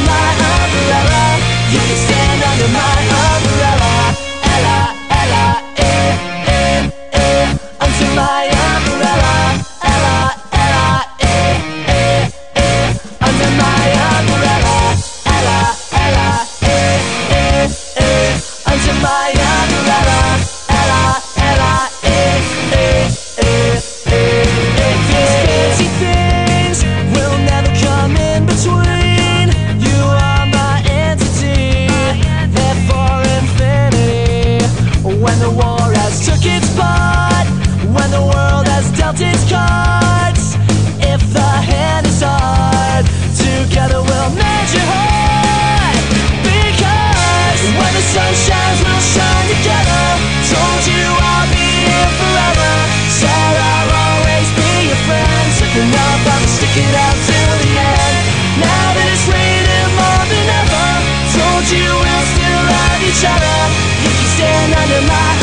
my umbrella. You enough, I'ma stick it out till the end. Now that it's raining more than ever Told you we'll still love each other. You can stand under my